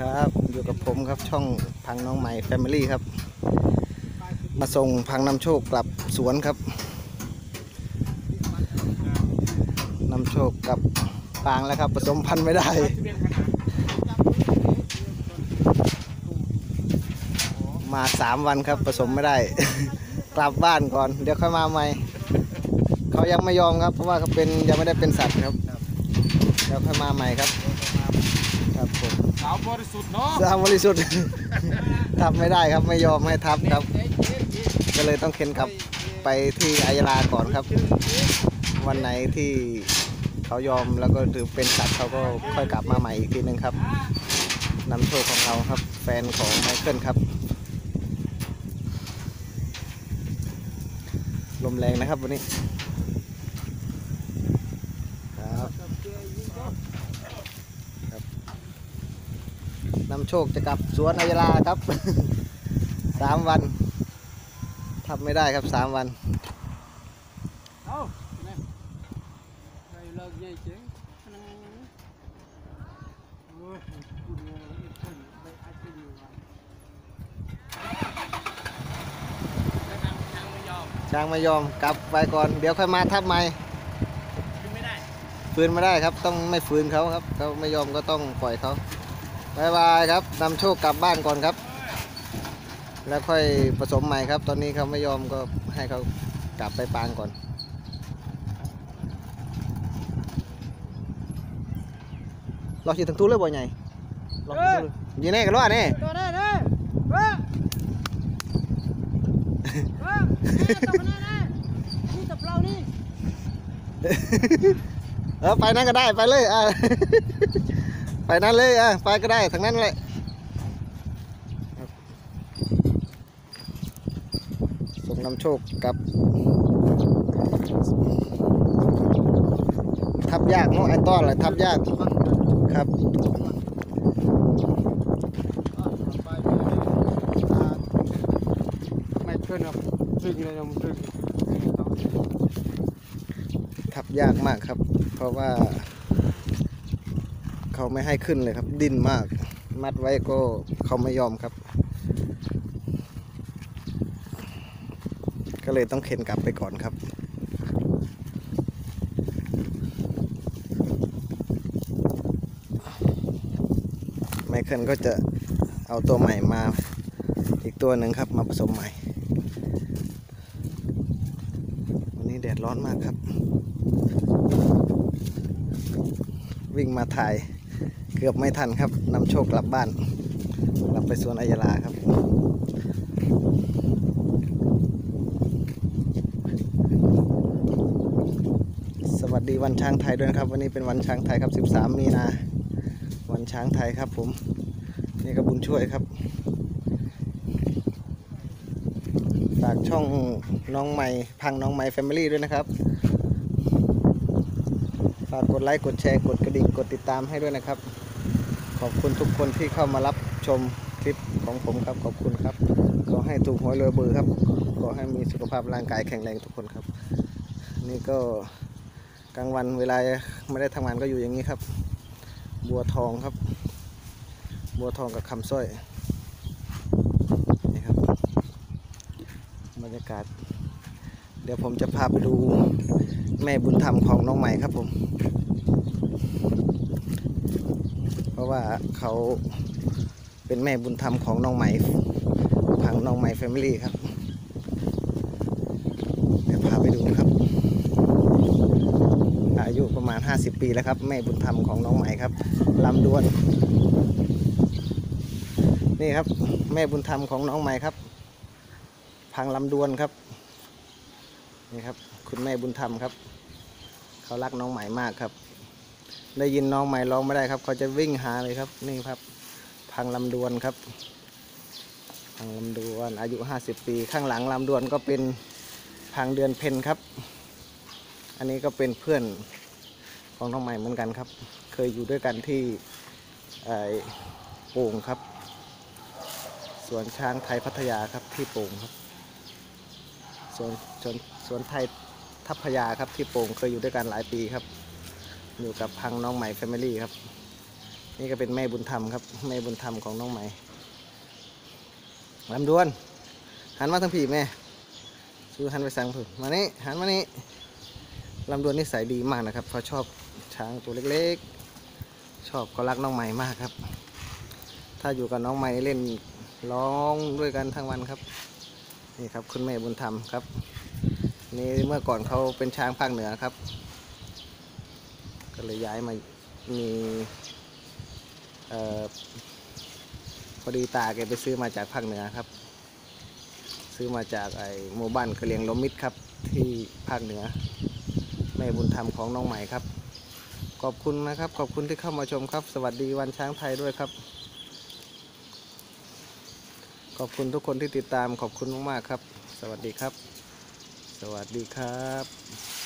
ครับอยู่กับผมครับช่องพังน้องใหม่แฟมิลี่ครับ มาส่งพังนำโชคกลับสวนครับนำโชคกลับปางแล้วครับผสมพันธุ์ไม่ได้มาสามวันครับผสมไม่ได้ กลับบ้านก่อน เดี๋ยวค่อยมาใหม่เขายังไม่ยอมครับ เพราะว่าเขาเป็นยังไม่ได้เป็นสัตว์ครับเดี๋ยวค่อยมาใหม่ครับ สาวบริสุทธิ์เนาะสาวบริสุทธิ์ ทับไม่ได้ครับไม่ยอมให้ทับครับ ก็เลยต้องเข็นกลับไปที่อายาลาก่อนครับ วันไหนที่เขายอมแล้วก็ถือเป็นสัตว์เขาก็ค่อยกลับมาใหม่อีกทีนึงครับนำโชคของเราครับ แฟนของไมเคิลครับลมแรงนะครับวันนี้ครับ นำโชคจะกลับสวนอายาลาครับ สามวันทำไม่ได้ครับสามวันช่างไม่ยอมช้างไม่ยอมกลับไปก่อน เดี๋ยวค่อยมาทับใหม่ขึ้นไม่ได้ฟื้นไม่ได้ครับ ต้องไม่ฟื้นเขาครับเขาไม่ยอมก็ต้องปล่อยเขา บายบายครับนำโชคกลับบ้านก่อนครับ แล้วค่อยผสมใหม่ครับ ตอนนี้เขาไม่ยอมก็ให้เขากลับไปปางก่อนรอฉีดทั้งตู้เลยบ่ใหญ่รอฉีดทั้งตู้เลยอยีแน่กันรอดนี่โดนได้ได้เว้ยเว้ยตบมาได้นี่ตบเรานี่เออไปนั่นก็ได้ไปเลยอะ ไปนั่นเลยอะไปก็ได้ทางนั้นเลยส่งนำโชคกับทับยากเนาะไอ้ต้อนอะไรทับยากครับไม่ขึ้นหรอกตึงเลยนะมันตึงทับยากมากครับ เพราะว่า เขาไม่ให้ขึ้นเลยครับ ดิ้นมาก มัดไว้ก็เขาไม่ยอมครับ ก็เลยต้องเข็นกลับไปก่อนครับไมเคิลก็จะเอาตัวใหม่มาอีกตัวหนึ่งครับมาผสมใหม่ วันนี้แดดร้อนมากครับ วิ่งมาถ่าย เกือบไม่ทันครับนำโชคกลับบ้าน กลับไปสวนอายลาครับ สวัสดีวันช้างไทยด้วยนะครับ วันนี้เป็นวันช้างไทยครับ 13 มีนา วันช้างไทยครับผม นี่ก็บุญช่วยครับ ฝากช่องน้องใหม่พังน้องใหม่แฟมิลี่ด้วยนะครับ ฝากกดไลค์กดแชร์กดกระดิ่งกดติดตามให้ด้วยนะครับ ขอบคุณทุกคนที่เข้ามารับชมคลิปของผมครับขอบคุณครับขอให้ถูกหวยรวยเบอร์ครับขอให้มีสุขภาพร่างกายแข็งแรงทุกคนครับ นี่ก็กลางวันเวลาไม่ได้ทำงานก็อยู่อย่างนี้ครับ บัวทองครับ บัวทองกับคำสร้อยนี่ครับบรรยากาศ ดี๋ยวผมจะพาไปดูแม่บุญธรรมของน้องใหม่ครับผม เพราะว่าเขาเป็นแม่บุญธรรมของน้องใหม่พังน้องใหม่แฟมิลี่ครับเดี๋ยวพาไปดูนะครับ อายุประมาณ 50 ปีแล้วครับ แม่บุญธรรมของน้องใหม่ครับลำดวน นี่ครับ แม่บุญธรรมของน้องใหม่ครับ พังลำดวนครับ นี่ครับ คุณแม่บุญธรรมครับ เขารักน้องใหม่มากครับ ได้ยินน้องใหม่ร้องไม่ได้ครับ เขาจะวิ่งหาเลยครับ นี่ครับ พังลำดวนครับ พังลำดวนอายุ 50 ปี ข้างหลังลำดวนก็เป็นพังเดือนเพ็ญครับ อันนี้ก็เป็นเพื่อนของน้องใหม่เหมือนกันครับ เคยอยู่ด้วยกันที่โป่งครับ สวนช้างไทยพัทยาครับที่โป่งครับ วนสวนสวนไทยทัพพยาครับที่โป่งเคยอยู่ด้วยกันหลายปีครับ อยู่กับพังน้องใหม่แฟมิลี่ครับ นี่ก็เป็นแม่บุญธรรมครับแม่บุญธรรมของน้องใหม่ลำดวน หันมาทางผีแม่สู้หันไปสั่งผึ่งมานี่หันมานี่ลำดวนนิสัยดีมากนะครับเขาชอบช้างตัวเล็กๆ ชอบเขารักน้องใหม่มากครับ ถ้าอยู่กับน้องใหม่เล่นร้องด้วยกันทั้งวันครับ นี่ครับคุณแม่บุญธรรมครับ นี่เมื่อก่อนเขาเป็นช้างภาคเหนือครับ ก็เลยย้ายมามีเอ่อพอดีตาแกไปซื้อมาจากภาคเหนือครับ ซื้อมาจากไอ้หมู่บ้านกระเลียงลมมิตรครับ ที่ภาคเหนือ แม่บุญธรรมของน้องใหม่ครับ ขอบคุณนะครับ ขอบคุณที่เข้ามาชมครับ สวัสดีวันช้างไทยด้วยครับ ขอบคุณทุกคนที่ติดตามขอบคุณมากๆครับ สวัสดีครับ สวัสดีครับ